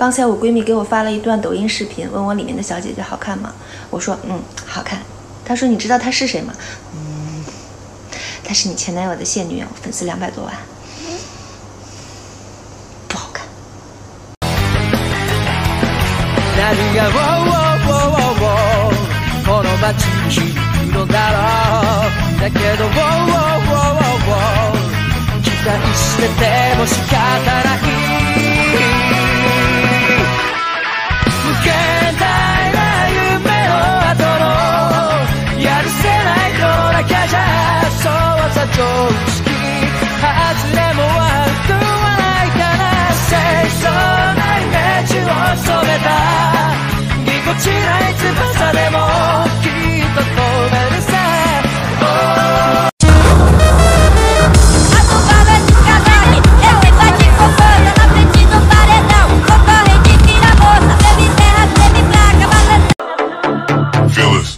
刚才我闺蜜给我发了一段抖音视频，问我里面的小姐姐好看吗？我说嗯，好看。她说你知道她是谁吗？嗯，她是你前男友的现女友，粉丝两百多万。不好看。たぎこちない翼でもきっと飛べるさ Feel this.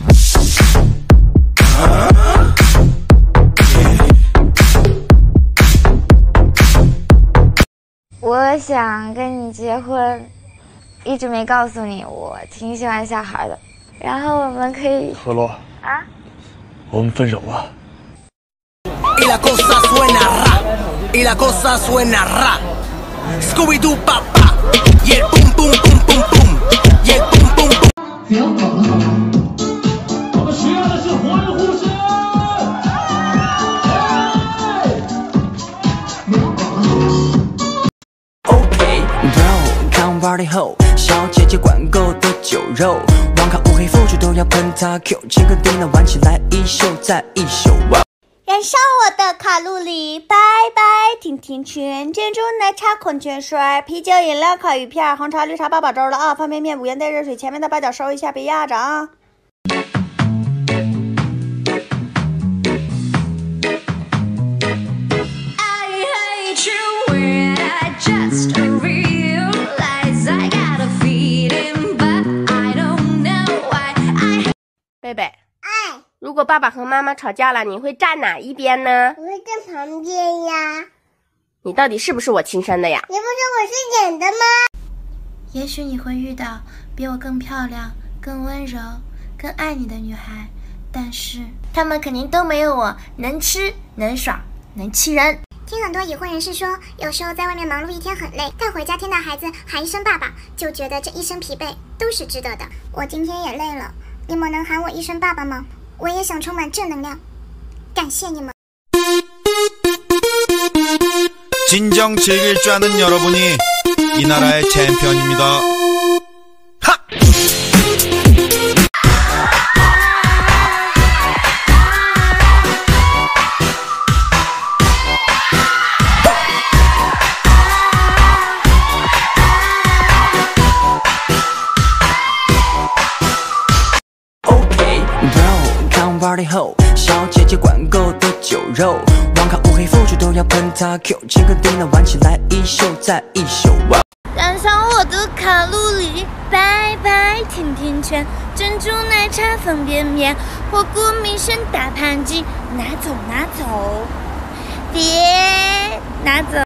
我想跟你结婚， 一直没告诉你，我挺喜欢小孩的。然后我们可以何洛啊，我们分手吧。Y la cosa suena ra, y la cosa suena ra. Scooby Doo papá, bro, come party ho，小姐姐管够的酒肉，网咖乌黑腐竹都要喷他 Q，请个电脑玩起来一宿再一宿。哇燃烧我的卡路里，拜拜！甜甜圈、珍珠奶茶、矿泉水、啤酒、饮料、烤鱼片、红茶、绿茶、八宝粥了啊！方便面无盐带热水，前面的八角收一下，别压着啊！贝贝，哎，如果爸爸和妈妈吵架了，你会站哪一边呢？我会站旁边呀。你到底是不是我亲生的呀？你不说我是演的吗？也许你会遇到比我更漂亮、更温柔、更爱你的女孩，但是她们肯定都没有我能吃、能耍、能气人。听很多已婚人士说，有时候在外面忙碌一天很累，但回家听到孩子喊一声爸爸，就觉得这一生疲惫都是值得的。我今天也累了，你们能喊我一声爸爸吗？我也想充满正能量，感谢你们。 진정 즐길 줄 아는 여러분이 이 나라의 챔피언입니다. Party ho，小姐姐管够的酒肉，网卡乌黑腐竹都要喷他 Q，请个电脑玩起来一宿再一宿。哇燃烧我的卡路里，拜拜！甜甜圈、珍珠奶茶、方便面、火锅米线、大盘鸡，拿走拿走，别拿走。